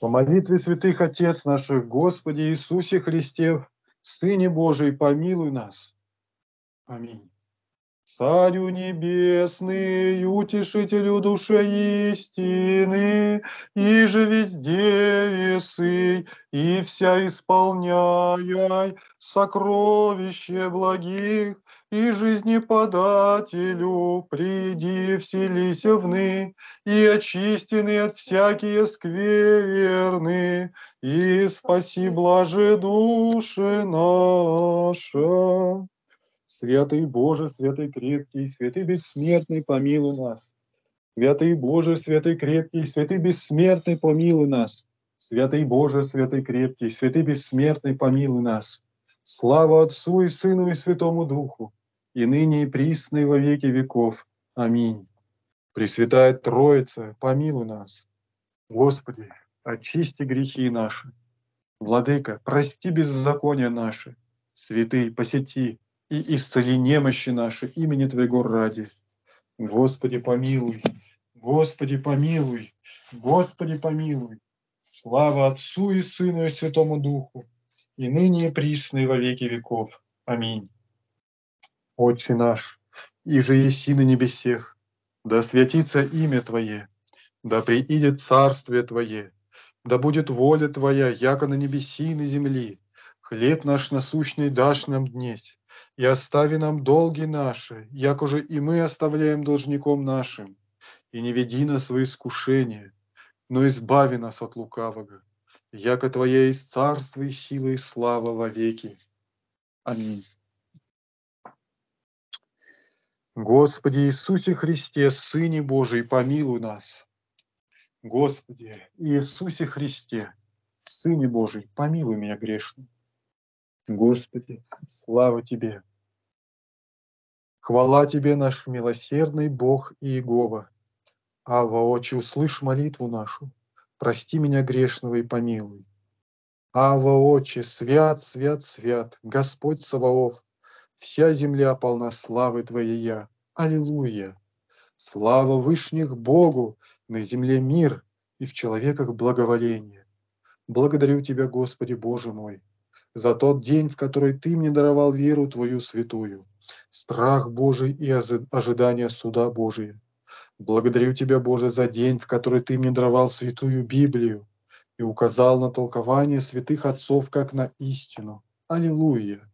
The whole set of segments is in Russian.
По молитве святых Отец наших, Господи Иисусе Христе, Сыне Божий, помилуй нас. Аминь. Царю небесный, утешителю души истины, и же везде весы, и вся исполняй сокровище благих, и жизнеподателю приди вселися вны, и очистены от всякие скверны, и спаси блаже души наша. Святый Боже, святый крепкий, святый бессмертный, помилуй нас. Святый Боже, святый крепкий, святый бессмертный, помилуй нас. Святый Боже, святый крепкий, святый бессмертный, помилуй нас. Слава Отцу и Сыну и Святому Духу, и ныне и присно и во веки веков. Аминь. Пресвятая Троица, помилуй нас. Господи, очисти грехи наши. Владыка, прости беззакония наши. Святый, посети и исцели немощи наши имени Твоего ради. Господи, помилуй, Господи, помилуй, Господи, помилуй. Слава Отцу и Сыну и Святому Духу, и ныне и присно и во веки веков. Аминь. Отче наш, и же еси на небесех, да святится имя Твое, да приидет царствие Твое, да будет воля Твоя, яко на небеси и на земли. Хлеб наш насущный дашь нам днесь, и остави нам долги наши, як уже и мы оставляем должником нашим. И не веди нас в искушение, но избави нас от лукавого, яко Твоя есть царство и сила и слава во веки. Аминь. Господи Иисусе Христе, Сыне Божий, помилуй нас. Господи Иисусе Христе, Сыне Божий, помилуй меня грешным. Господи, слава Тебе! Хвала Тебе, наш милосердный Бог и Иегова. А воочи услышь молитву нашу, прости меня грешного и помилуй. А воочи, свят, свят, свят, Господь Саваоф, вся земля полна славы Твоей я. Аллилуйя! Слава Вышних Богу, на земле мир и в человеках благоволение. Благодарю Тебя, Господи Боже мой, за тот день, в который Ты мне даровал веру Твою святую, страх Божий и ожидание суда Божия. Благодарю Тебя, Боже, за день, в который Ты мне даровал святую Библию и указал на толкование святых отцов как на истину. Аллилуйя!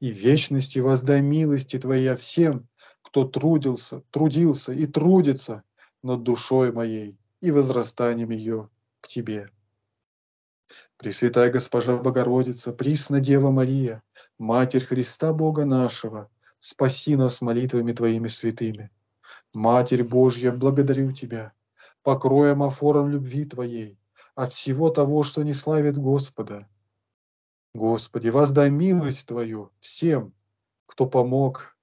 И вечности воздай милости Твоя всем, кто трудился, трудился и трудится над душой моей и возрастанием ее к Тебе. Пресвятая Госпожа Богородица, Присна Дева Мария, Матерь Христа Бога нашего, спаси нас молитвами Твоими святыми. Матерь Божья, благодарю Тебя, покроем афором любви Твоей от всего того, что не славит Господа. Господи, воздай милость Твою всем, кто помог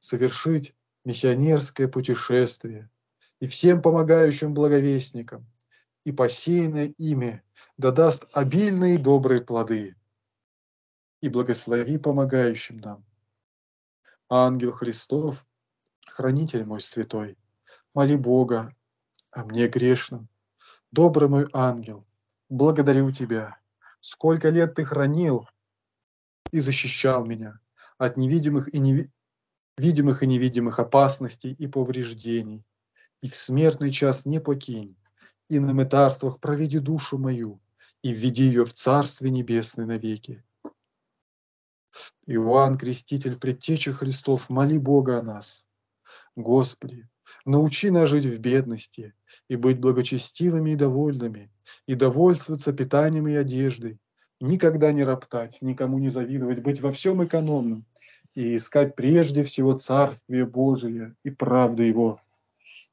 совершить миссионерское путешествие, и всем помогающим благовестникам, и посеянное ими да даст обильные добрые плоды. И благослови помогающим нам. Ангел Христов, хранитель мой святой, моли Бога о мне грешном. Добрый мой ангел, благодарю Тебя. Сколько лет Ты хранил и защищал меня от невидимых и, неви... видимых и невидимых опасностей и повреждений. И в смертный час не покинь, и на мытарствах проведи душу мою, и введи ее в Царствие Небесное навеки. Иоанн, Креститель, предтеча Христов, моли Бога о нас. Господи, научи нас жить в бедности и быть благочестивыми и довольными, и довольствоваться питанием и одеждой, никогда не роптать, никому не завидовать, быть во всем экономным и искать прежде всего Царствие Божие и правды Его,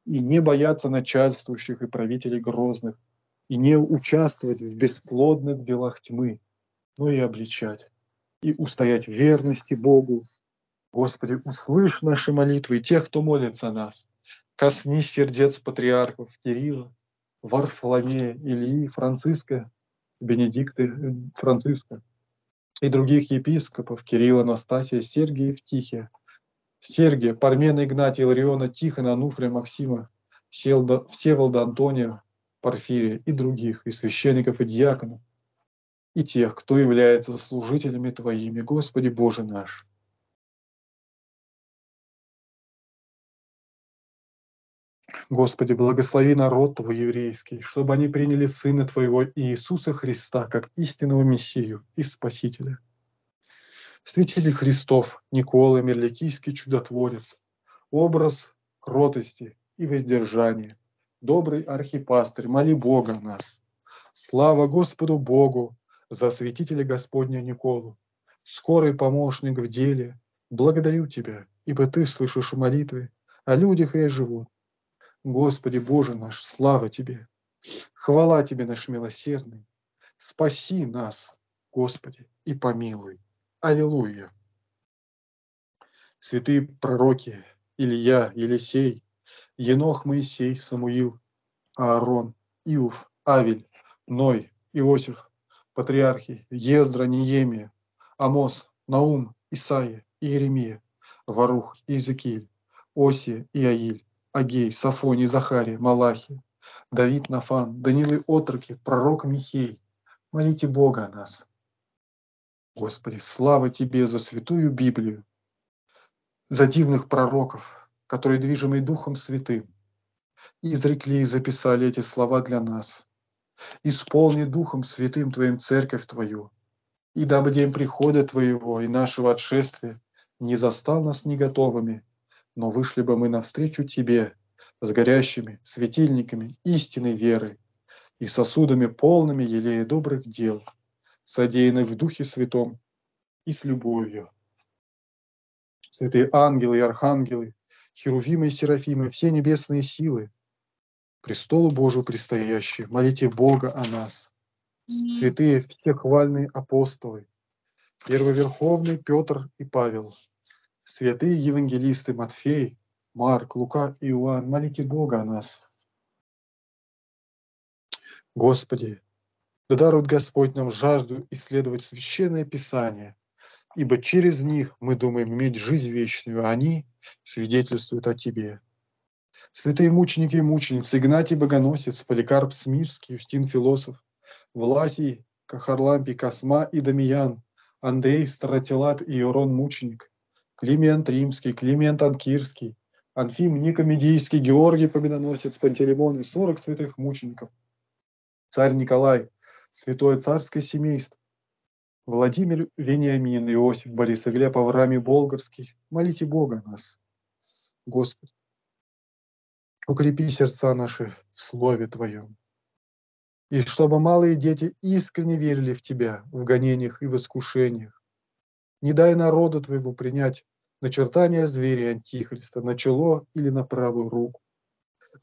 и не бояться начальствующих и правителей грозных, и не участвовать в бесплодных делах тьмы, но и обличать, и устоять в верности Богу. Господи, услышь наши молитвы и тех, кто молится о нас. Коснись сердец патриархов Кирилла, Варфоломея, Ильи, Франциска, Бенедикта, э, Франциска и других епископов Кирилла, Анастасия, Сергия, Евтихия, Сергия, Пармена, Игнатия, Илариона, Тихона, Ануфрия, Максима, Всеволода Антония, Порфирия и других, и священников, и диаконов, и тех, кто является служителями Твоими, Господи Боже наш. Господи, благослови народ Твой еврейский, чтобы они приняли Сына Твоего Иисуса Христа как истинного Мессию и Спасителя. Святитель Христов, Никола, Мерликийский чудотворец, образ кротости и воздержания, добрый архипастырь, моли Бога нас. Слава Господу Богу за святителя Господня Николу, скорый помощник в деле, благодарю Тебя, ибо Ты слышишь молитвы о людях о живот. Господи Боже наш, слава Тебе! Хвала Тебе, наш милосердный! Спаси нас, Господи, и помилуй. Аллилуйя! Святые пророки Илья, Елисей, Енох, Моисей, Самуил, Аарон, Иуф, Авель, Ной, Иосиф, патриархи, Ездра, Ниемия, Амос, Наум, Исаия, Иеремия, Варух, Иезекииль, Осия, Иаиль, Агей, Сафоний, Захария, Малахи, Давид, Нафан, Данилы Отроки, пророк Михей. Молите Бога о нас. Господи, слава Тебе за святую Библию, за дивных пророков, которые, движимые Духом Святым, изрекли и записали эти слова для нас. Исполни Духом Святым Твоим Церковь Твою, и дабы день прихода Твоего и нашего отшествия не застал нас не готовыми, но вышли бы мы навстречу Тебе с горящими светильниками истинной веры и сосудами полными елея добрых дел, содеянных в Духе Святом и с любовью. Святые ангелы и архангелы, херувимы и серафимы, все небесные силы, престолу Божию предстоящие, молите Бога о нас. Святые всехвальные апостолы, первоверховный Петр и Павел – Святые евангелисты Матфей, Марк, Лука и Иоанн, молите Бога о нас. Господи, да дарует Господь нам жажду исследовать Священное Писание, ибо через них мы думаем иметь жизнь вечную, а они свидетельствуют о Тебе. Святые мученики и мученицы, Игнатий Богоносец, Поликарп Смирский, Юстин Философ, Власий, Кахарлампий, Косма и Дамиян, Андрей Стратилат и Иорон Мученик, Климент Римский, Климент Анкирский, Анфим Никомедийский, Георгий Победоносец, Пантелеймон и сорок святых мучеников, царь Николай, святое царское семейство, Владимир Вениамин, Иосиф, Борис и Глеб, Авраамий Болгарский, молите Бога нас, Господи. Укрепи сердца наши в Слове Твоем. И чтобы малые дети искренне верили в Тебя в гонениях и в искушениях. Не дай народу Твоему принять начертание зверя Антихриста на чело или на правую руку.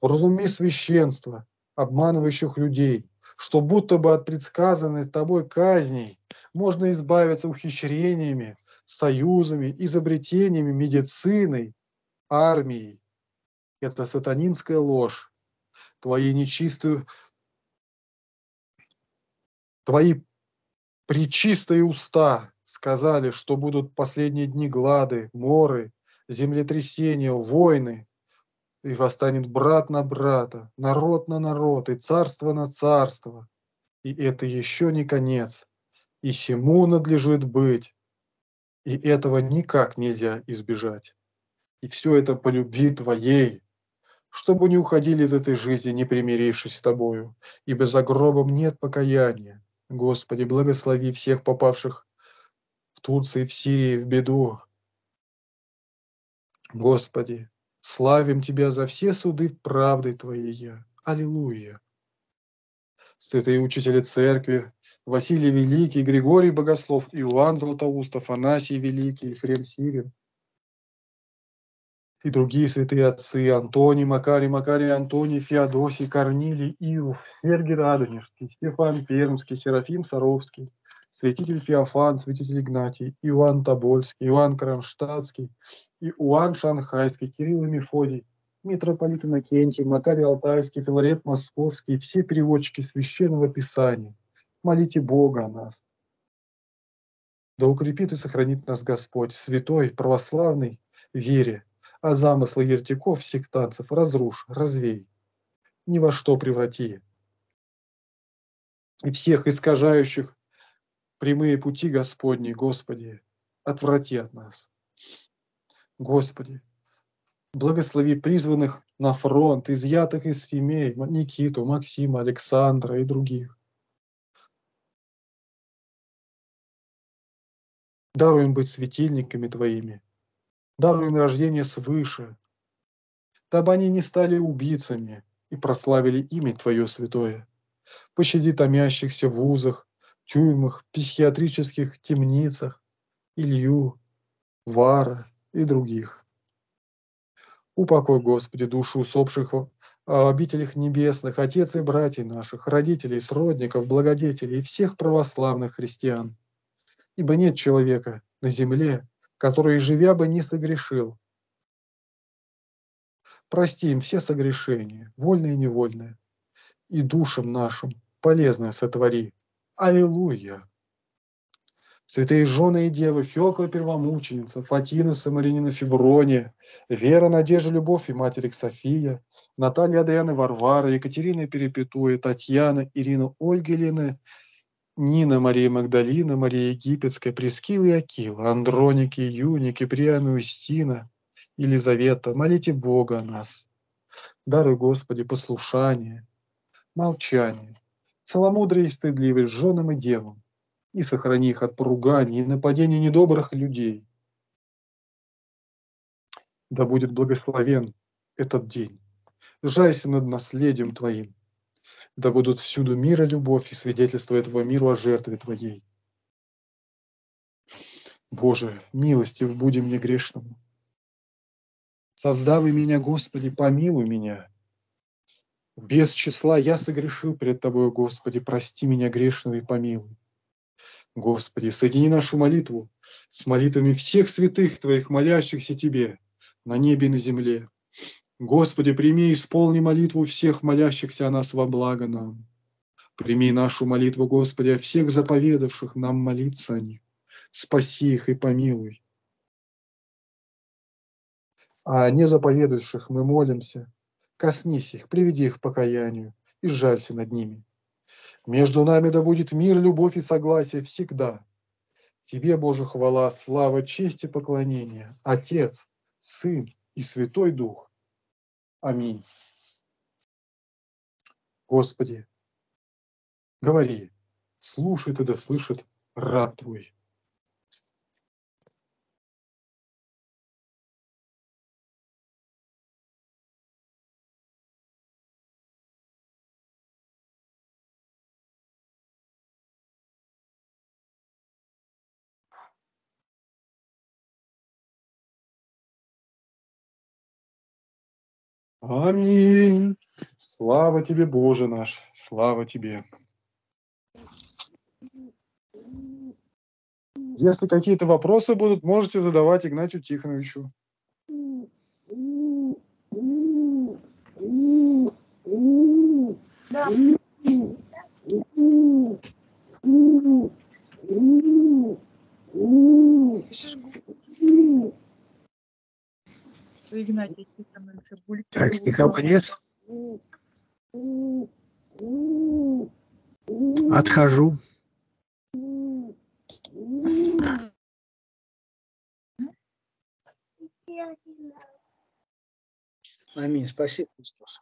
Разуми священство, обманывающих людей, что будто бы от предсказанной тобой казней можно избавиться ухищрениями, союзами, изобретениями, медициной, армией. Это сатанинская ложь. Твои нечистые, твои причистые уста сказали, что будут последние дни глады, моры, землетрясения, войны, и восстанет брат на брата, народ на народ, и царство на царство. И это еще не конец, и всему надлежит быть, и этого никак нельзя избежать. И все это по любви Твоей, чтобы не уходили из этой жизни, не примирившись с Тобою, ибо за гробом нет покаяния. Господи, благослови всех попавших в Турции, в Сирии, в беду. Господи, славим Тебя за все суды правды Твоей. Аллилуйя. Святые учители церкви, Василий Великий, Григорий Богослов, Иоанн Златоуст, Афанасий Великий, Ефрем Сирин, и другие святые отцы, Антоний, Макарий, Макарий, Антоний, Феодосий, Корнилий, Иов, Сергий Радонежский, Стефан Пермский, Серафим Саровский, святитель Феофан, святитель Игнатий, Иоанн Тобольский, Иоанн Кронштадтский, Иоанн Шанхайский, Кирилл и Мефодий, митрополит Иннокентий, Макарий Алтайский, Филарет Московский, все переводчики Священного Писания. Молите Бога о нас. Да укрепит и сохранит нас Господь, святой, православный, вере, а замыслы еретиков, сектантцев разрушь, развей, ни во что преврати, и всех искажающих прямые пути Господни, Господи, отврати от нас. Господи, благослови призванных на фронт, изъятых из семей, Никиту, Максима, Александра и других. Даруй им быть светильниками Твоими, даруй им рождение свыше, дабы они не стали убийцами и прославили имя Твое святое. Пощади томящихся в вузах, тюрьмах, психиатрических темницах, Илью, Вара и других. Упокой, Господи, душу усопших в обителях небесных, отец и братьев наших, родителей, сродников, благодетелей и всех православных христиан – ибо нет человека на земле, который, живя бы, не согрешил. Прости им все согрешения, вольные и невольные, и душам нашим полезное сотвори. Аллилуйя! Святые жены и девы, Феокла Первомученица, Фатина Самаринина Феврония, Вера, Надежда, Любовь и Материк София, Наталья Адриана Варвара, Екатерина Перепетуя, Татьяна, Ирина Ольгелина, Нина, Мария Магдалина, Мария Египетская, Прескила и Акила, Андроники, Юни, Киприан и Устина, Елизавета, молите Бога о нас. Даруй, Господи, послушание, молчание, целомудрие и стыдливость женам и девам, и сохрани их от поруганий и нападений недобрых людей. Да будет благословен этот день. Жайся над наследием Твоим, да будут всюду мира любовь и свидетельство этого мира о жертве Твоей. Боже, милостив будем мне грешному. Создавай меня, Господи, помилуй меня. Без числа я согрешил пред Тобою, Господи, прости меня грешного и помилуй. Господи, соедини нашу молитву с молитвами всех святых Твоих, молящихся Тебе на небе и на земле, Господи, прими и исполни молитву всех молящихся о нас во благо нам. Прими нашу молитву, Господи, о всех заповедавших нам молиться о них. Спаси их и помилуй. А о незаповедующих мы молимся. Коснись их, приведи их к покаянию и сжалься над ними. Между нами да будет мир, любовь и согласие всегда. Тебе, Боже, хвала, слава, честь и поклонение, Отец, Сын и Святой Дух Аминь. Господи, говори, слушает и да слышит раб Твой. Аминь. Слава тебе, Боже наш, слава тебе. Если какие-то вопросы будут, можете задавать Игнатию Тихоновичу. Да. что Игнатий Тихоновича Бульки. Так, Тихомонец. Отхожу. Аминь. Спасибо, Христос.